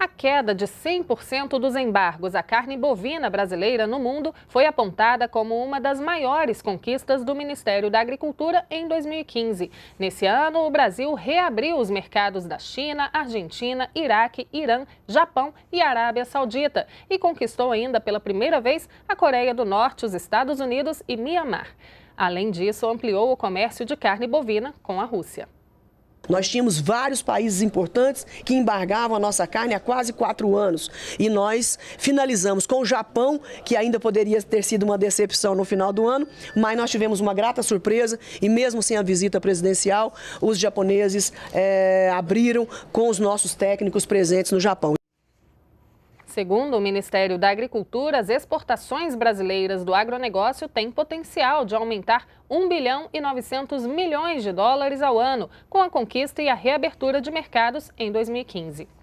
A queda de 100% dos embargos à carne bovina brasileira no mundo foi apontada como uma das maiores conquistas do Ministério da Agricultura em 2015. Nesse ano, o Brasil reabriu os mercados da China, Argentina, Iraque, Irã, Japão e Arábia Saudita e conquistou ainda pela primeira vez a Coreia do Norte, os Estados Unidos e Mianmar. Além disso, ampliou o comércio de carne bovina com a Rússia. Nós tínhamos vários países importantes que embargavam a nossa carne há quase quatro anos. E nós finalizamos com o Japão, que ainda poderia ter sido uma decepção no final do ano, mas nós tivemos uma grata surpresa e mesmo sem a visita presidencial, os japoneses é, abriram com os nossos técnicos presentes no Japão. Segundo o Ministério da Agricultura, as exportações brasileiras do agronegócio têm potencial de aumentar 1 bilhão e 900 milhões de dólares ao ano, com a conquista e a reabertura de mercados em 2015.